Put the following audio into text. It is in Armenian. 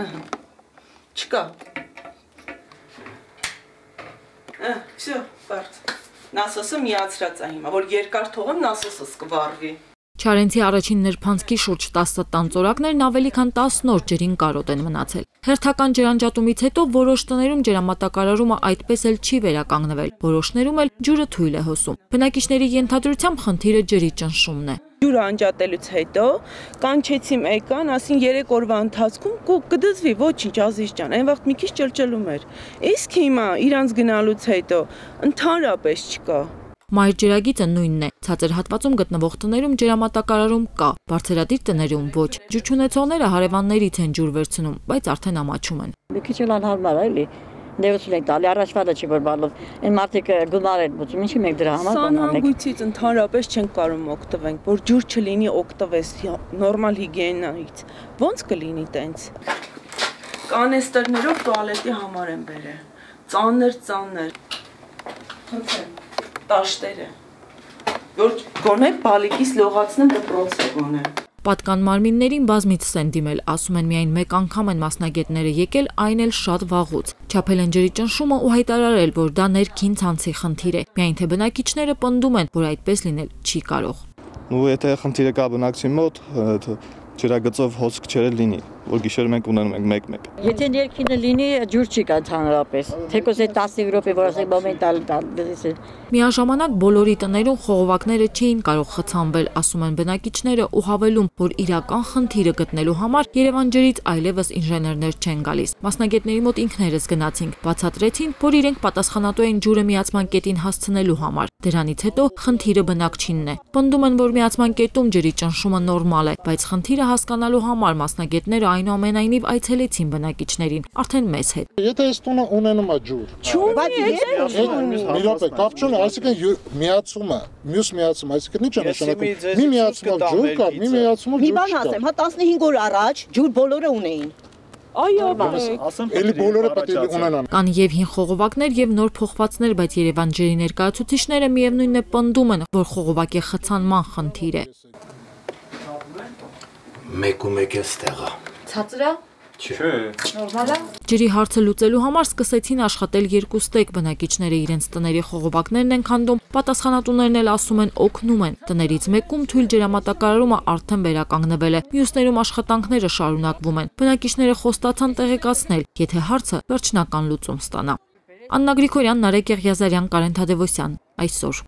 Ահա։ Չկա։ Ահա, всё, բարդ։ Նասոսը միացրած է հիմա, որ երկար թողեմ նասոսը սկվառվի։ Չարենցի առաջին նրբանցքի շուրջ 10 տանծորակներն ավելի քան 10 նոր ջրին կարոտ են մնացել։ Հերթական ջրանջատումից հետո որոշ տներում ջրամատակարարումը այդպես էլ չի վերականգնվել, որոշներում էլ ջուրը թույլ է հոսում։ Բնակիչների ենթադրությամբ խնդիրը ջրի ճնշումն է։ Ջուրը անջատելուց հետո կանչեցի մեկան, ասին 3 օրվա ընթացքում կդզվի, ոչինչ Ազիզ ջան, այն վաղտ մի քիչ ճլճլում էր։ Իսկ հիմա իրանց գնալուց հետո ընդհանրապես չկա։ Մայր ջրագիծը նույնն է։ Ցածր հատվածում գտնվող տներում ջրամատակարարում կա, բարձրադիր տներում ոչ։ Ջուրջունեցողները հարևաններից են ջուր վերցնում, բայց արդեն ամաչում են։ Մի քիչ էլ անհարմար է, էլի ներուսն եք տալի, առաջվա չի որ բալով։ Այն մարդիկ գումար են մուծում, ինչի մեկ դրա համար բանանեք։ Սանհանգույցից ընդհանրապես չեն կարող օգտվենք, որ ջուր չլինի օգտվես նորմալ հիգիենայից։ Ոնց կլինի տենց։ Կանեստերներով տուալետի համար են բերել։ Ծանր, ծանր։ Խնդրեմ, տաշտերը։ Որ գոնե բալիկից լողացնեմ դպրոցը գոնե։ Պատկան մարմիններին բազմից են դիմել, ասում են միայն մեկ անգամ են մասնագետները եկել, այն էլ շատ վաղուց։ Չափել են ջրի ճնշումը ու հայտարարել, որ դա ներքին ցանցի խնդիր է։ Միայն թե բնակիչները պնդում են, որ այդպես լինել չի կարող։ Ու եթե խնդիրը կա բնակչի մոտ, ջրագծով հոսք չերը լինի որ գիշերը մենք ունենում ենք 1-1։ Եթե ներքինը լինի, ջուր չի կա ցանրապես։ Թեկոս այդ 10 եվրոպե, որ ասենք մոմենտալ դրես է։ Միաժամանակ բոլորի տներում խողովակները չէին կարող խցանվել, ասում են բնակիչները ու հավելում, որ իրական խնդիրը գտնելու համար Երևան ջրից այլևս ինժեներներ չեն գալիս։ Մասնագետների մոտ ինքներս գնացինք, բացատրեցին, որ իրենք պատասխանատու են ջուրը միացման կետին հասցնելու համար։ Դրանից հետո խնդիրը բնակչինն է։ Պնդում են, որ միացման կետում ջրի ճնշումը նորմալ է, բայց խնդիրը հասկանալու համար մասնագետները այնուամենայնիվ այցելեցին բնակիչներին, արդեն մեզ հետ։ Եթե այս տունը ունենում է ջուր, Չունի, մի րոպե, կապ չունի, այսինքն միացումը, մյուս միացումը, այսինքն ի՞նչ է նշանակում։ Մի միացումով ջուր կա, մի միացումով Մի ջուր բան չկա։ ասեմ, հա 15 օր առաջ ջուր բոլորը ունեին։ այո, Էլի բոլորը պետք է ունենան։ Կան եւ հին խողովակներ եւ նոր փոխվածներ, բայց Երևան ջրի ներկայացուցիչները միևնույնն է պնդում են, որ խողովակի խցանման խնդիր է։ մեկ ու մեկ է ստեղա։ Ցածրա Չէ։ Ջրի հարցը լուծելու համար սկսեցին աշխատել երկու ստեկ բնակիչները իրենց տների խողովակներն են քանդում, պատասխանատուներն էլ ասում են օգնում են։ Տներից մեկում թույլ ջրամատակարարումը արդեն վերականգնվել է։ Մյուսներում աշխատանքները շարունակվում են։ Բնակիչները խոստացան տեղեկացնել, եթե հարցը վերջնական լուծում ստանա։ Աննա Գրիգորյան, Նարեկ Եղիազարյան, Կարեն Թադևոսյան, այսօր